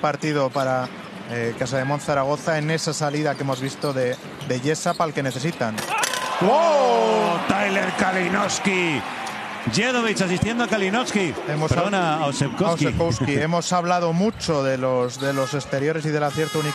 partido para eh, Casa de Zaragoza en esa salida que hemos visto de, de Yesa para el que necesitan. ¡Oh! Tyler Kalinowski. Jedovic asistiendo a Kalinowski. Hemos Perdona, a a Osepkowski. Hemos hablado mucho de los, de los exteriores y del acierto único.